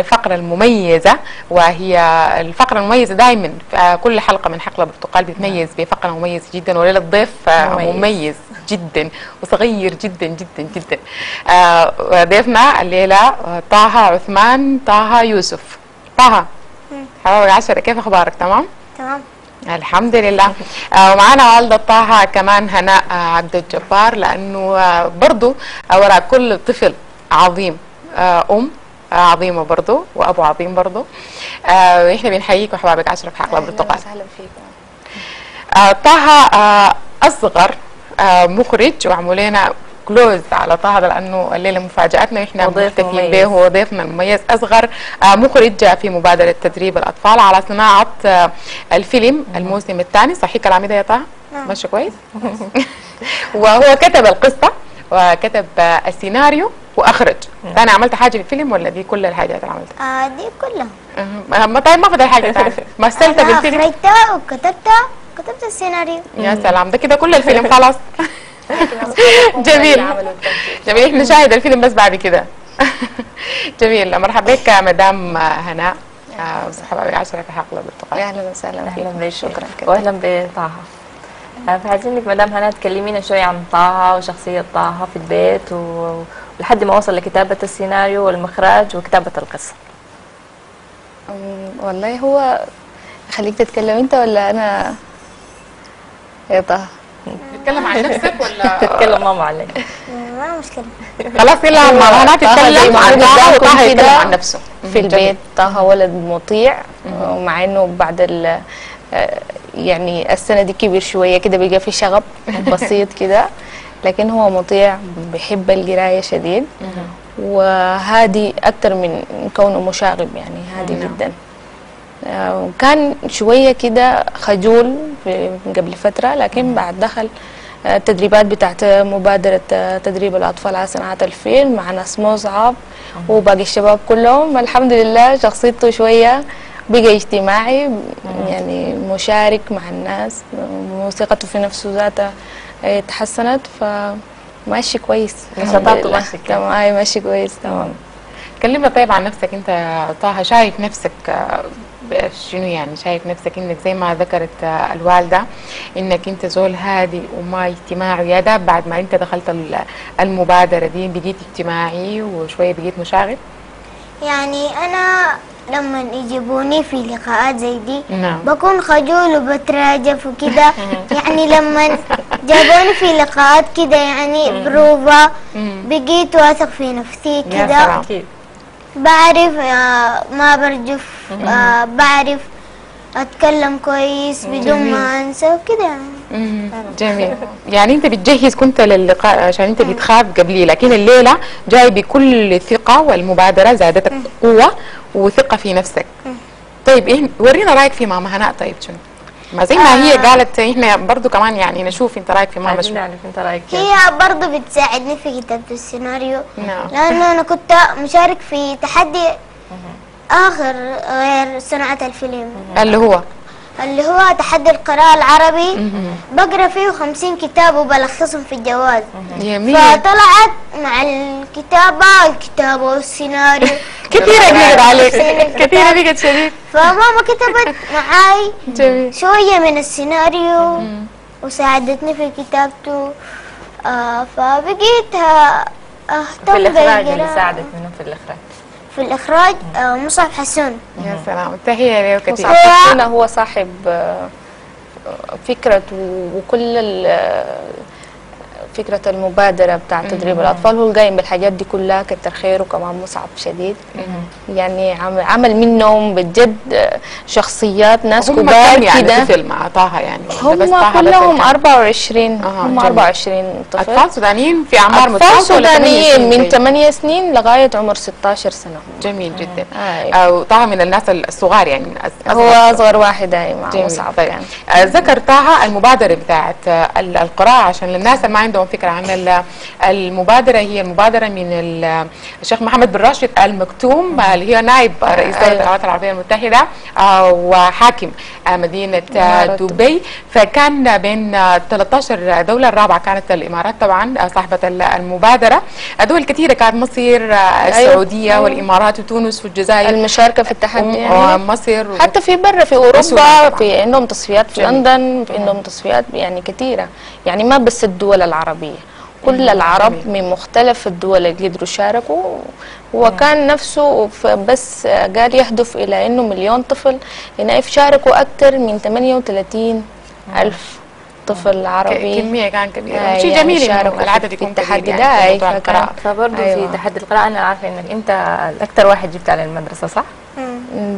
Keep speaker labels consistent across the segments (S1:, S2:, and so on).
S1: الفقرة المميزة وهي الفقرة المميزة دائما كل حلقة من حقل برتقال بتميز بفقرة مميزة جدا وليلة ضيف مميز. مميز جدا وصغير جدا جدا جدا. آه، ضيفنا الليلة طه عثمان طه يوسف. طه حبايبي عشرة كيف أخبارك؟ تمام؟
S2: تمام.
S1: الحمد لله. آه ومعنا والدة طه كمان هناء آه عبد الجبار لأنه آه برضو آه وراء كل طفل عظيم آه أم. عظيمة برضو وأبو عظيم برضو. آه وإحنا بنحييك وحبابك عشرة في حقل برتقال
S3: أهلا فيكم
S1: آه طه آه أصغر آه مخرج وعملوا لنا كلوز على طه لأنه الليلة
S3: مفاجآتنا
S1: محتفلين
S3: مميز.
S1: به هو ضيفنا المميز. أصغر آه مخرج في مبادرة تدريب الأطفال على صناعة آه الفيلم الموسم الثاني. صحيح كلامي ده يا طه؟ ماشي كويس؟ وهو كتب القصة وكتب آه السيناريو. وأخرج. أنا عملت حاجة في الفيلم ولا دي كل الحاجات اللي عملتها؟
S2: آه دي كلها.
S1: آه ما طيب ما فضل حاجة ثانية مثلت
S2: أنا
S1: بالفيلم.
S2: أخرجتها وكتبتها كتبت السيناريو.
S1: يا سلام. ده كده كل الفيلم خلاص. جميل. جميل. إحنا نشاهد الفيلم بس بعد كده. جميل. مرحبا بك مدام هناء آه، حبايبي عشرة في حقل البرتقال
S3: أهلا وسهلا. أهلا
S4: بك
S3: شكرا.
S4: واهلا بطه. آه، فعايزينك مدام هنا تكلمينا شوي عن طه وشخصية طه في البيت و- ولحد ما وصل لكتابة السيناريو والمخراج وكتابة القصة.
S3: والله هو خليك تتكلم أنت ولا أنا؟ يا طه
S1: تتكلم عن نفسك ولا؟
S4: تتكلم ماما عليك
S2: ما مشكلة
S1: خلاص يلا ما هنا
S3: طه زي
S1: تتكلم
S3: ما
S1: عن طه وطه يتكلم عن نفسه.
S3: في البيت طه ولد مطيع ومع إنه بعد ال آه، يعني السنة دي كبر شوية كده بقى في شغب بسيط كده. لكن هو مطيع بيحب القراية شديد. وهادي أكتر من كونه مشاغب يعني هادي جدا. آه، وكان شوية كده خجول قبل فترة لكن بعد دخل آه، التدريبات بتاعت مبادرة آه، تدريب الأطفال على صناعة الفيلم مع ناس مصعب وباقي الشباب كلهم. الحمد لله شخصيته شوية بقى اجتماعي يعني مشارك مع الناس وثقته في نفسه ذاته آه، تحسنت فماشي كويس.
S4: نشاطاته. ماشي.
S3: تمام. أي ماشي كويس. تمام.
S1: كلمنا طيب عن نفسك أنت طه شايف نفسك آه، شنو يعني؟ شايف نفسك إنك زي ما ذكرت آه، الوالدة إنك أنت زول هادي وما اجتماعي. يا ده بعد ما أنت دخلت ال- المبادرة دي بقيت اجتماعي وشوية بقيت مشاغب؟
S2: يعني أنا لما يجيبوني في لقاءات زي دي
S1: نعم.
S2: بكون خجول وبتراجف وكده. يعني لما جابوني في لقاءات كده يعني بروفا بقيت واثق في نفسي كده.
S4: أكيد
S2: بعرف آه، ما برجف آه، بعرف أتكلم كويس بدون ما أنسى وكده يعني.
S1: جميل. يعني أنت بتجهز كنت للقاء عشان أنت بتخاف قبليه لكن الليلة جاي بكل ثقه والمبادرة زادتك قوة وثقة في نفسك. طيب إيه ورينا رأيك في ماما هناء. طيب شنو؟ ما زي ما هي قالت إحنا برضو كمان يعني نشوف أنت رأيك في ماما شنو؟
S4: نعرف أنت رأيك كيف
S2: هي برضه بتساعدني في كتابة السيناريو.
S1: نعم.
S2: لأنه أنا كنت مشارك في تحدي آخر غير صناعة الفيلم.
S1: اللي هو؟
S2: اللي هو تحدي القراءة العربي. بقرأ فيه خمسين كتاب وبلخصهم في الجواز.
S1: جميل.
S2: فطلعت مع الكتابة الكتابة والسيناريو.
S1: كثيرة بقت عليك. كثيرة بقت شديد
S2: فماما كتبت معاي شوية من السيناريو وساعدتني في كتابته. آه فبقيت أهتم
S4: في الإخراج اللي. ساعدك منه في الإخراج.
S2: في الإخراج آه مصعب حسون.
S1: يا سلام. تحية له كثير
S3: مصعب حسونة هو صاحب آه، فكرة وكل ال- فكرة المبادرة بتاع تدريب الأطفال هو القايم بالحاجات دي كلها كتر خيره كمان مصعب شديد يعني عم- عمل منهم بجد آه، شخصيات ناس كبار
S1: يعني
S3: كده
S1: طفل مع طه يعني
S3: هم
S1: طه بس
S3: كلهم
S1: كان؟
S3: 24
S1: أها،
S3: هم
S1: جميل.
S3: 24 طفل
S1: أطفال سودانيين في أعمار
S3: أطفال
S1: متفاوتة ولا ثمانية
S3: سودانيين من
S1: زي؟
S3: 8 سنين لغاية عمر 16 سنة هم.
S1: جميل جدا
S3: آه.
S1: آه طه من الناس الصغار يعني
S3: هو
S1: أصغر.
S3: أصغر واحد أي مع مصعب
S1: آه ذكر طه المبادرة بتاعت آه ال- القراءة عشان للناس اللي ما عندهم عندهم فكره عن ال- المبادرة هي المبادرة من ال- الشيخ محمد بن راشد المكتوم اللي هي نائب رئيس دولة
S3: أيوة.
S1: الامارات العربية المتحدة آه، وحاكم آه، مدينة آه، دبي. فكان بين آه، 13 دولة الرابعة كانت الإمارات طبعا صاحبة ال- المبادرة. دول كثيرة كانت مصر آه، السعودية
S3: أيوة.
S1: والإمارات وتونس والجزائر
S3: المشاركة في التحدي. يعني
S1: ومصر و-
S3: حتى في برا في
S1: أوروبا.
S3: في عندهم تصفيات في. لندن في عندهم تصفيات يعني كثيرة. يعني ما بس الدول العربية كل العرب. من مختلف الدول اللي قدروا يشاركوا. وكان نفسه بس قال يهدف إلى إنه مليون طفل. هنا شاركوا أكثر من 38 ألف طفل عربي.
S1: كمية كان كبيرة.
S3: آه،
S1: شيء
S3: يعني
S1: جميل
S3: شاركوا
S1: انه العدد يكون
S3: التحدي ده،
S1: يعني
S3: فكان-
S1: القراءة.
S4: فبرضه
S3: أيوة.
S4: في تحدي القراءة أنا عارفة إنك أنت الأكثر واحد جبت على المدرسة صح؟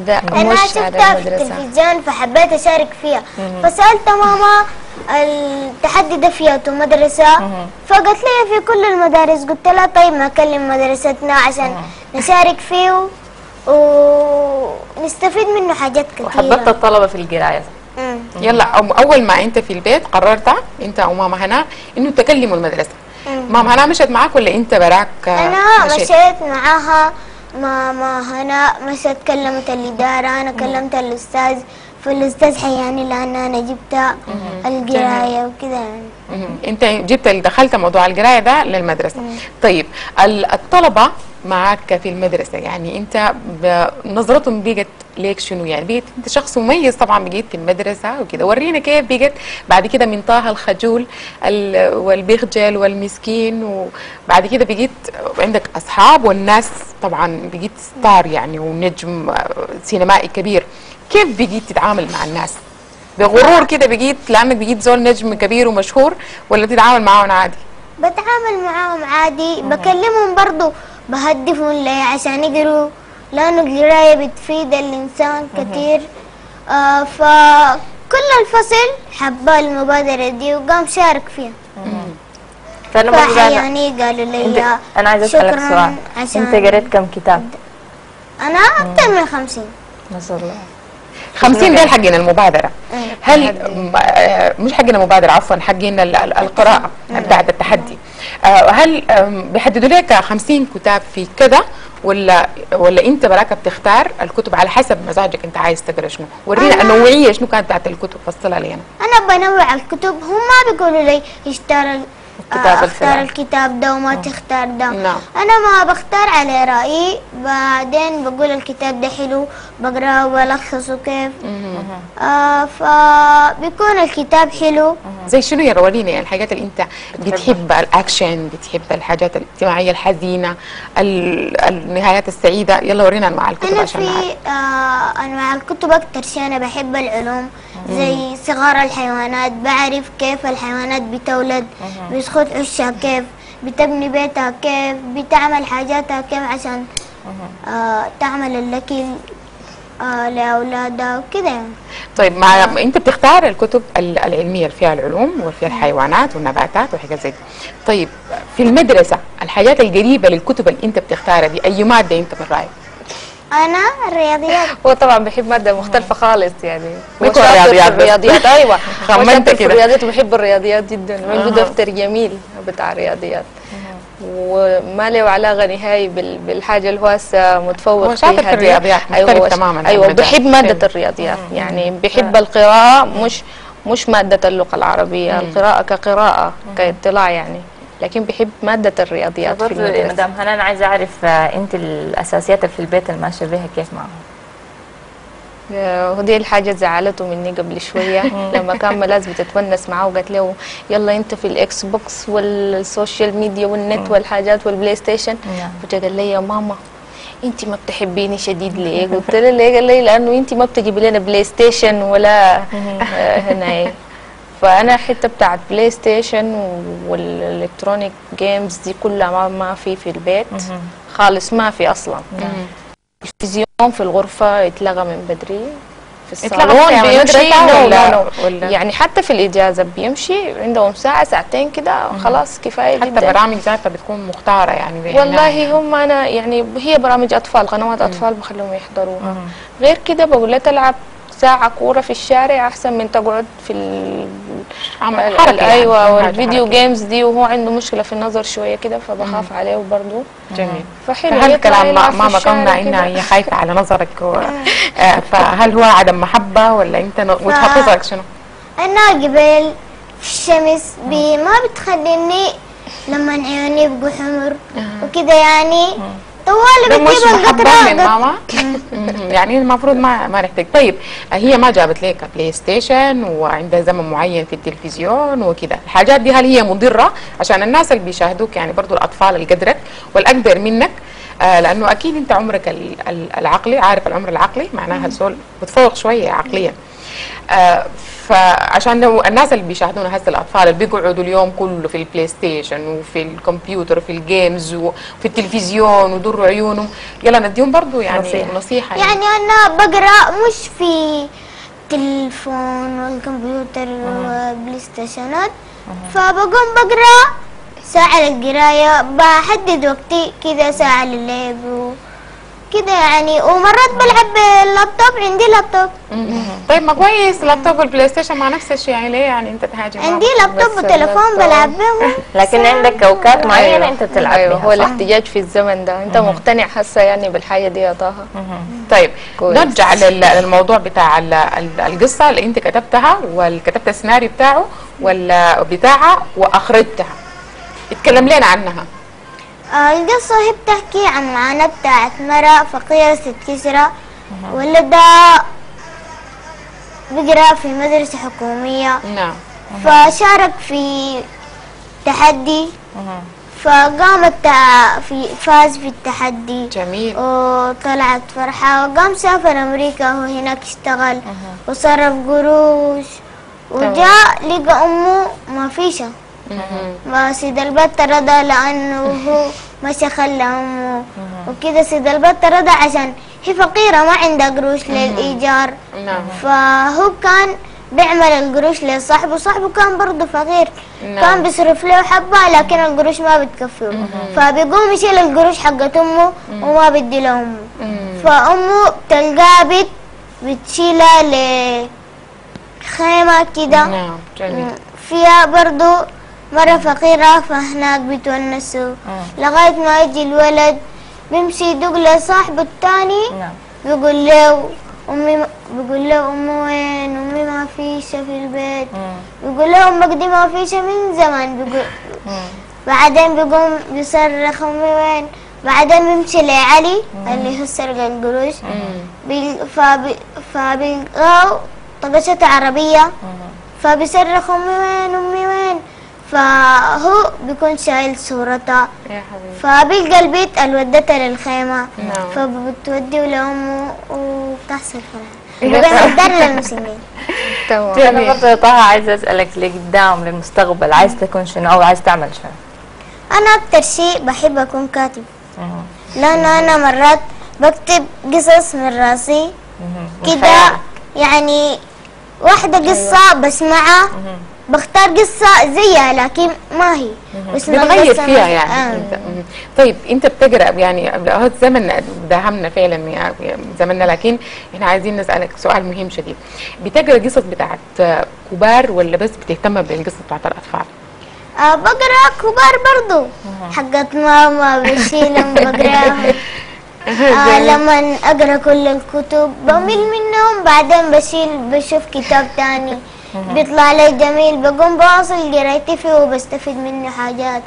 S3: ده
S2: أنا
S3: مش
S2: شفتها
S3: على
S2: في
S3: المدرسة.
S2: التلفزيون فحبيت أشارك فيها. فسألت ماما التحدي ده فيها مدرسة فقالت لي في كل المدارس قلت لها طيب ما اكلم مدرستنا عشان نشارك فيه ونستفيد منه حاجات
S4: وحببت
S2: كثيرة
S4: الطلبة في القراية.
S1: يلا أو- أول ما أنت في البيت قررت أنت وماما هنا إنه تكلموا المدرسة. ماما هنا مشت معاك ولا أنت براك؟
S2: أنا
S1: مشيت؟
S2: مشيت معاها. ماما هنا مشت كلمت الإدارة أنا كلمت الأستاذ. فالأستاذ حياني لأن أنا جبت القراية وكذا يعني.
S1: أنت جبت دخلت موضوع القرايه ده للمدرسة. طيب ال- الطلبة معك في المدرسة يعني أنت نظرتهم بقت ليك شنو؟ يعني بقيت أنت شخص مميز طبعا بقيت في المدرسة وكده. ورينا كيف بقيت بعد كده من طه الخجول ال- والبخجل والمسكين وبعد كده بقيت عندك أصحاب والناس طبعا بقيت ستار يعني ونجم آه، سينمائي كبير. كيف بقيت تتعامل مع الناس؟ بغرور كده بقيت لأنك بقيت زول نجم كبير ومشهور ولا بتتعامل معاهم عادي؟
S2: بتعامل معاهم عادي بكلمهم برضو بهدفهم لي عشان يقروا لأنه القراية بتفيد الإنسان كتير. آه فكل الفصل حبا المبادرة دي وقام شارك فيها.
S4: فأنا
S2: فحياني قالوا لي
S4: أنا عايزة أسألك
S2: شكراً
S4: سؤال. أنت قريت كم كتاب؟
S2: أنا أكثر من خمسين.
S4: ما شاء الله.
S1: 50 دول حقين المبادرة.
S2: إيه.
S1: هل مش حقين المبادرة عفوا حقين ال- ال- القراءة بتاعت التحدي. آه، هل بيحددوا لك 50 كتاب في كذا ولا ولا أنت براك بتختار الكتب على حسب مزاجك أنت عايز تقرأ شنو؟ ورينا النوعية شنو كانت بتاعت الكتب فصلها لنا
S2: أنا بنوع الكتب هم ما بيقولوا لي اشتري
S4: الكتاب
S2: آه، أختار
S4: الفلاني.
S2: الكتاب ده وما تختار ده.
S1: نعم.
S2: أنا ما بختار على رأيي بعدين بقول الكتاب ده حلو بقرأه وبلخصه كيف. آه فبيكون الكتاب حلو.
S1: زي شنو يا ورينا يعني الحاجات اللي انت بتحب الأكشن بتحب الحاجات الاجتماعية الحزينة ال- النهايات السعيدة. يلا ورينا أنواع الكتب
S2: أنا
S1: عشان
S2: في آه أنواع الكتب أكتر شيء أنا بحب العلوم. زي صغار الحيوانات بعرف كيف الحيوانات بتولد بتخد عشها كيف بتبني بيتها كيف بتعمل حاجاتها كيف عشان آه تعمل الأكل آه لأولادها وكده يعني.
S1: طيب مع أنت بتختار الكتب ال- العلمية اللي فيها العلوم وفيها الحيوانات والنباتات وحاجات زي دي. طيب في المدرسة الحاجات القريبة للكتب اللي أنت بتختارها دي أي مادة أنت من رايك
S2: أنا الرياضيات.
S3: هو طبعا بيحب مادة مختلفة خالص يعني. في
S1: رياضيات بس.
S3: الرياضيات. أيوه.
S1: خمنت كده.
S3: الرياضيات وبيحب الرياضيات جدا. وعنده دفتر جميل بتاع رياضيات وما له علاقة نهائي بال- بالحاجة اللي هو هسه متفوق فيها
S1: في. الرياضيات، مختلف
S3: أيوه
S1: تماماً أيوه.
S3: بيحب
S1: مادة.
S3: الرياضيات. يعني بيحب القراءة مش مش مادة اللغة العربية. القراءة كقراءة كاطلاع يعني. لكن بيحب مادة الرياضيات في المدرسة
S4: مدام هنان عايزة أعرف آه، أنت الأساسيات اللي في البيت اللي ماشية بيها كيف معهم؟
S3: آه، ودي الحاجة زعلته مني قبل شوية لما كان ملاذ بتتونس معاه وقالت له يلا أنت في ال Xbox وال social media وال net والحاجات وال PlayStation
S4: نعم.
S3: فجأة قال لي يا ماما أنت ما بتحبيني شديد ليه؟ قلت له ليه؟ قال لي لأنه أنت ما بتجيبي لنا PlayStation ولا آه، هنا إيه. فأنا حتة بتاعت PlayStation وال electronic games دي كلها ما, ما في في البيت خالص ما في أصلا. التلفزيون في الغرفة اتلغى من بدري في الصالون بيمشي
S1: ولا-
S3: نو
S1: ولا؟
S3: يعني حتى في الإجازة بيمشي عندهم ساعة ساعتين كده خلاص كفاية
S1: حتى
S3: جدا.
S1: برامج ذاتها بتكون مختارة يعني.
S3: والله هم أنا يعني هي برامج أطفال قنوات أطفال بخليهم يحضروها. غير كده بقول لها تلعب ساعة كورة في الشارع أحسن من تقعد في ال...
S1: عمل
S3: ال-
S1: حركة
S3: ال-
S1: يعني،
S3: أيوة والفيديو
S1: حركة.
S3: games دي وهو عنده مشكلة في النظر شوية كده فبخاف عليه برضه
S1: جميل
S3: فحلو
S1: فهل كلام ماما كونها. انها هي خايفه على نظرك و... آه، فهل هو عدم محبة ولا أنت ن- وجهه نظرك شنو؟
S2: أنا قبل في الشمس بي ما بتخليني لما عيوني يبقوا حمر وكده يعني طوالي
S1: مش
S2: بتجيب
S1: من ماما. يعني المفروض ما ما نحتاج. طيب هي ما جابت لك PlayStation وعندها زمن معين في التلفزيون وكده الحاجات دي هل هي مضرة؟ عشان الناس اللي بيشاهدوك يعني برضو الأطفال اللي قدرك والأكبر منك. آه لأنه أكيد أنت عمرك ال- ال- العقلي عارف العمر العقلي معناها الزول متفوق شوية عقليا. فعشان لو الناس اللي بيشاهدونا هسه الأطفال اللي بيقعدوا اليوم كله في ال PlayStation وفي الكمبيوتر وفي ال games وفي التلفزيون ودروا عيونهم يلا نديهم برضو يعني
S4: نصيحة.
S1: نصيحة, نصيحة
S2: يعني أنا بقرأ مش في تلفون والكمبيوتر وال PlayStation ات فبقوم بقرأ ساعة للقراية بحدد وقتي كذا ساعة للعب وكذا يعني ومرات بلعب باللابتوب عندي لابتوب.
S1: طيب ما كويس لابتوب وال PlayStation مع نفس الشيء يعني ليه يعني أنت تهاجم
S2: عندي؟ لابتوب وتليفون
S3: اللابتوب.
S2: بلعب بهم
S4: لكن عندك اوقات معينه أنت بتلعب
S3: أيوة
S4: بها
S3: هو؟ الاحتياج في الزمن ده أنت مقتنع هسه يعني بالحاجة دي يا طه
S1: طيب
S3: كويس.
S1: نرجع لل- للموضوع بتاع ال- ال- القصة اللي أنت كتبتها وكتبت السيناريو بتاعه ولا بتاعها وأخرجتها اتكلم لنا عنها
S2: القصة هي بتحكي عن معاناة بتاعت مرة فقيرة ست كسرة ولدها بيقرأ في مدرسة حكومية.
S1: نعم.
S2: فشارك في تحدي. فقامت في فاز في التحدي.
S1: جميل.
S2: وطلعت فرحة. وقام سافر أمريكا وهناك اشتغل. وصرف قروش. وجاء لقى أمه ما فيشة ما سيد البت رضى لأنه هو خلى أمه وكده سيد البت رضى عشان هي فقيرة ما عندها قروش للإيجار.
S1: نعم.
S2: فهو كان بيعمل القروش لصاحبه صاحبه كان برضه فقير.
S1: نعم.
S2: كان بيصرف له حبة لكن القروش ما بتكفيه. فبيقوم يشيل القروش حقت أمه وما بدي لأمه. فأمه بتلقاها بت بتشيلها لخيمة كده.
S1: نعم
S2: فيها برضو مرة فقيرة فهناك بتونسوا لغاية ما يجي الولد بيمشي يدق لصاحبه التاني
S4: نعم.
S2: بيقول له أمي ما بيقول له أمي وين؟ أمي ما فيش في البيت. بيقول له أمك دي ما فيش من زمان. بيقول بعدين بيقوم بيصرخ أمي وين؟ بعدين بيمشي لعلي اللي هو سرق القروش. بي- فبي فبيلقاه طقشته عربية. فبيصرخ أمي وين؟ أمي وين فهو بيكون شايل صورتها
S1: يا حبيبي.
S2: فبيلقى البيت اللي ودتها للخيمة.
S1: نعم.
S2: فبتوديه لأمه وبتحصل فرح بيبقى مقدار للمسلمين.
S3: تمام.
S1: جميل.
S4: أنا برضه طه عايزه أسألك لقدام للمستقبل عايز تكون شنو أو عايز تعمل شنو؟
S2: أنا أكتر شيء بحب أكون كاتب. لأنه أنا مرات بكتب قصص من راسي. كده يعني واحدة قصة بسمعها. بختار قصة زيها لكن ما هي.
S1: بتغير فيها يعني.
S2: آه.
S1: انت. طيب إنت بتقرأ يعني هو الزمن داهمنا فعلا يا زمننا لكن إحنا عايزين نسألك سؤال مهم شديد. بتقرأ قصص بتاعت كبار ولا بس بتهتم بالقصص بتاعت الأطفال؟
S2: آه بقرأ كبار برضو. حقت ماما بشيلهم بقراهم. آه لما أقرأ كل الكتب بمل منهم بعدين بشيل بشوف كتاب تاني. بيطلع لي جميل. بقوم بواصل قرايتي فيه وبستفيد منه حاجات.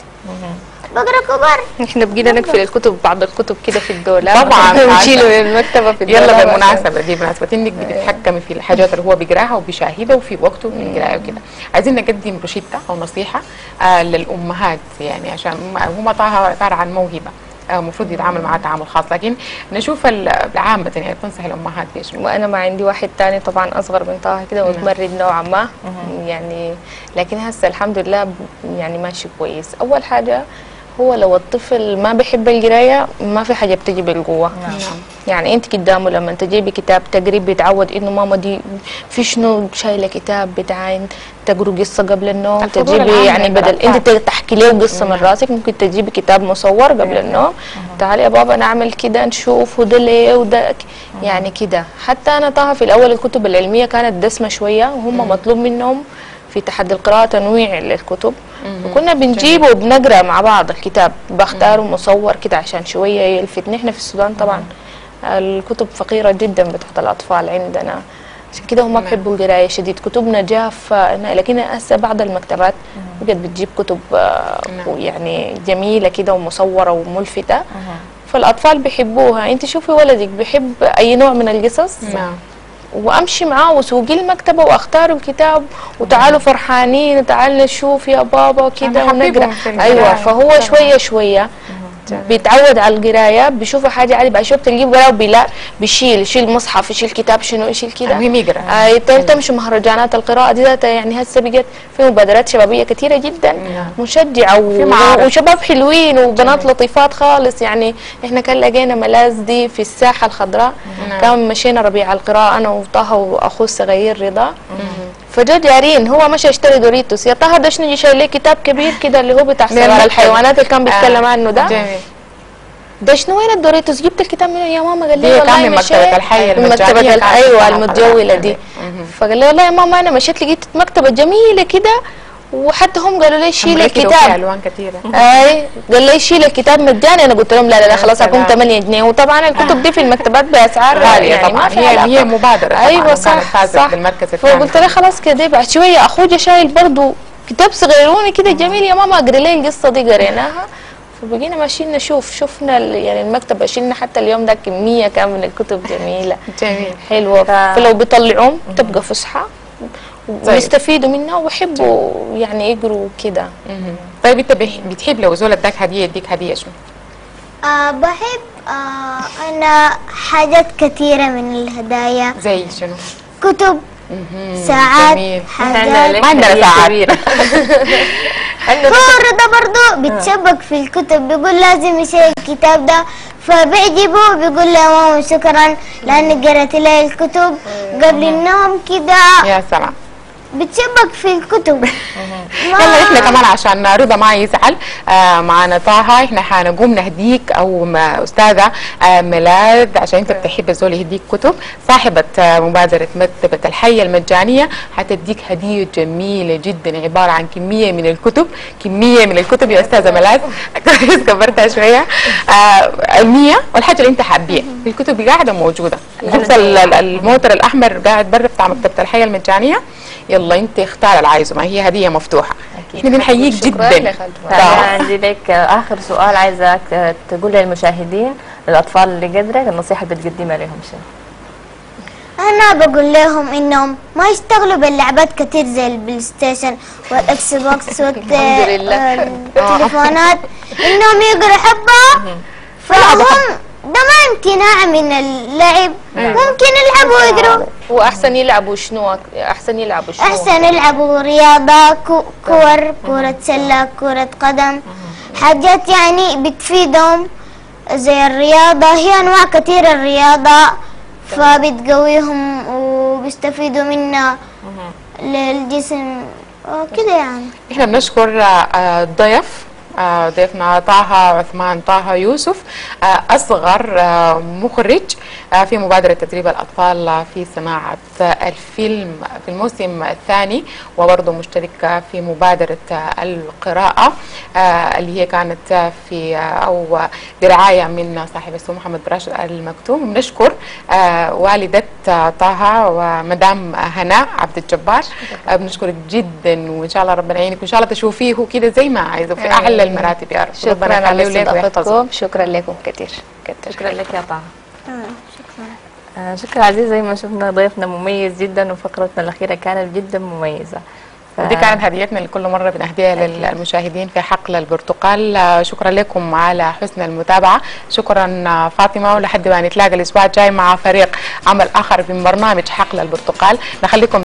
S2: بقرأ كبار.
S3: إحنا بقينا نقفل الكتب بعض الكتب كده في الدولاب.
S1: طبعاً.
S3: ونشيله للمكتبة في الدولاب.
S1: يلا بالمناسبة دي بمناسبه انك بتتحكمي في الحاجات اللي هو بيقراها وبيشاهدها وفي وقته في القراية وكده. عايزين نقدم روشته أو نصيحة آه للأمهات يعني عشان طه عباره عن موهبة. المفروض يتعامل معها تعامل خاص. لكن نشوف ال- عامه يعني تنصح الامهات بايش
S3: وأنا ما عندي واحد تاني طبعا أصغر من طه كده متمرد نوعا ما. يعني لكن هسه الحمد لله يعني ماشي كويس. أول حاجة هو لو الطفل ما بيحب القراية ما في حاجة بتجي بالقوة.
S1: نعم.
S3: يعني أنت قدامه لما تجيبي كتاب تقري بيتعود إنه ماما دي في شنو؟ شايلة كتاب بتاعين تقروا قصة قبل النوم تجيبي يعني بدل. أنت تحكي له قصة من راسك ممكن تجيبي كتاب مصور قبل النوم. تعالي يا بابا نعمل كده نشوف وده ليه وده يعني كده. حتى أنا طه في الأول الكتب العلمية كانت دسمة شوية وهم مطلوب منهم في تحدي القراءة تنويع للكتب. وكنا بنجيبه وبنقرأ مع بعض الكتاب. بختاره مصور كده عشان شوية يلفتني إحنا في السودان طبعا الكتب فقيرة جدا بتاعت الأطفال عندنا. عشان كده هم
S1: تمام.
S3: بيحبوا القراية شديد. كتبنا جافة لكن هسه بعض المكتبات بقت بتجيب كتب آه،
S1: نعم.
S3: يعني جميلة كده ومصورة وملفتة. فالأطفال بيحبوها. أنت شوفي ولدك بيحب أي نوع من القصص؟
S1: نعم.
S3: وأمشي معاه وسوقي المكتبة وأختار الكتاب وتعالوا فرحانين وتعالوا نشوف يا بابا كده
S1: أنا
S3: ونقرا. أيوه فهو
S1: طبعاً.
S3: شوية شوية بيتعود على القراية بيشوف حاجة عادي بعد شوية بتلاقيه قراءه بلا بيشيل يشيل مصحف يشيل كتاب شنو يشيل كده.
S1: المهم يقرأ.
S3: آه تمشي مهرجانات القراءة دي ذاتها يعني هسه بقت في مبادرات شبابية كثيرة جدا
S1: نعم.
S3: مشجعة و... وشباب حلوين وبنات لطيفات خالص. يعني إحنا كان لقينا ملاذ دي في الساحة الخضراء.
S1: نعم.
S3: كان مشينا ربيع القراءة أنا وطه وأخوه الصغير رضا. فجو جارين هو مشى اشتري دوريتوس. يا طه ده شنو شايل لي كتاب كبير كده اللي هو بتاع
S1: من
S3: صغار
S1: المكتبة.
S3: الحيوانات اللي كان بيتكلم
S1: آه،
S3: عنه ده؟
S1: جميل.
S3: ده شنو وين الدوريتوس جبت الكتاب منه. يا ماما قال لي والله
S1: من مكتبة الحي
S3: من
S1: المجانية
S3: مكتبة
S1: كانت
S3: ال-
S1: في أيوه
S3: المتجولة. دي. فقال لي والله يا ماما أنا مشيت لقيت مكتبة جميلة كده وحتى هم قالوا لي شيل الكتاب.
S1: ألوان كثيره
S3: أي قال لي شيل الكتاب مجاني. أنا قلت لهم لا لا لا خلاص أكون
S1: سلام.
S3: 8 جنيه. وطبعا الكتب دي في المكتبات بأسعار
S1: غالية
S3: يعني
S1: طبعا. هي
S3: علاقة.
S1: هي
S3: مبادرة
S1: أيوه
S3: صح صح. فقلت له خلاص كده بعد شوية. أخوي شايل برضه كتاب صغيروني كده جميل. يا ماما اقري لي القصة دي قريناها. فبقينا ماشيين نشوف. شفنا يعني المكتبه شلنا حتى اليوم ده كمية كان من الكتب جميلة.
S1: جميل.
S4: حلوة.
S3: فلو بيطلعوهم تبقى فسحة. ويستفيدوا منها ويحبوا يعني يقروا كده.
S1: طيب انت بتحب لو زول اداك هدية يديك هدية شنو؟
S2: آه بحب آه أنا حاجات كثيرة من الهدايا.
S1: زي شنو؟
S2: كتب. ساعات
S1: جميل.
S2: حاجات.
S1: ما عندنا ساعات.
S2: هو رضا برضو بيتشبك في الكتب. بيقول لازم يشيل الكتاب ده. فبيعجبه بيقول له يا ماما شكرا. لأني قرأت لي الكتب قبل النوم كده.
S1: يا سلام.
S2: بتشبك في الكتب.
S1: يلا إحنا كمان عشان رضا ما يزعل آه معنا طه. إحنا حنقوم نهديك أو ما أستاذة آه ميلاد عشان أنت بتحب الزول يهديك كتب. صاحبة آه مبادرة مكتبة الحية المجانية حتديك هدية جميلة جدا عبارة عن كمية من الكتب كمية من الكتب يا أستاذة ميلاد. كويس كبرتها شوية. علميه والحاجة اللي أنت حابيها. الكتب قاعدة موجودة. الموتر الأحمر قاعد برا بتاع مكتبة الحية المجانية. يلا. انت اختار اللي عايزه. ما هي هديه مفتوحة. إحنا بنحييك جدا.
S4: عندي لك آخر سؤال عايزك تقول للمشاهدين للأطفال اللي قدرك النصيحة اللي بتقدمها لهم شنو؟
S2: أنا بقول لهم إنهم ما يشتغلوا باللعبات كتير زي ال PlayStation
S3: وال Xbox.
S2: والتليفونات إنهم يقروا حبة فهم ده ما امتناع من اللعب. ممكن يلعبوا ويقروا
S3: وأحسن يلعبوا شنو؟ أحسن يلعبوا شنو؟
S2: أحسن يلعبوا رياضة كو- كور كرة سلة كرة قدم. حاجات يعني بتفيدهم زي الرياضة. هي أنواع كثيرة الرياضة فبتقويهم وبيستفيدوا منها للجسم كده يعني.
S1: إحنا بنشكر الضيف آه، ضيفنا طه عثمان طه يوسف آه، أصغر آه، مخرج آه، في مبادرة تدريب الأطفال آه، في صناعة آه، الفيلم في الموسم الثاني وبرضه مشترك آه، في مبادرة آه، القراءة آه، اللي هي كانت آه، في آه، أو آه، برعايه من صاحب السمو محمد راشد المكتوم. بنشكر آه، والدة آه، طه ومدام هناء عبد الجبار. آه، بنشكرك جدا وإن شاء الله ربنا يعينك وإن شاء الله تشوفيه كده زي ما عايزه في أعلى المراتب يا رب.
S3: شكرا على شكرا لكم كثير كثير
S4: شكرا لك يا طه. آه، شكرا. عزيز زي ما شفنا ضيفنا مميز جدا وفقرتنا الأخيرة كانت جدا مميزة. ف-
S1: ودي كانت هديتنا اللي كل مرة بنهديها للمشاهدين في حقل البرتقال. آه، شكرا لكم على حسن المتابعة. شكرا آه، فاطمة ولحد ما نتلاقى الأسبوع الجاي مع فريق عمل آخر من برنامج حقل البرتقال. نخليكم